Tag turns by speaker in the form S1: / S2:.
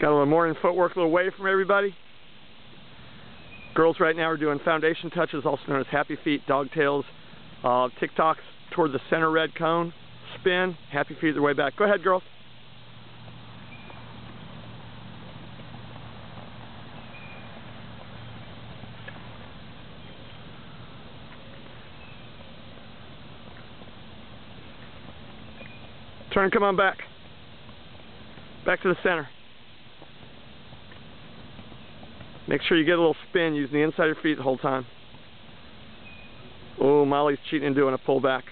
S1: Got a little morning footwork, a little wave from everybody. Girls right now are doing foundation touches, also known as happy feet, dog tails, uh, tick tocks toward the center red cone, spin, happy feet their way back. Go ahead, girls. Turn, come on back. Back to the center. Make sure you get a little spin using the inside of your feet the whole time. Oh, Molly's cheating and doing a pull back.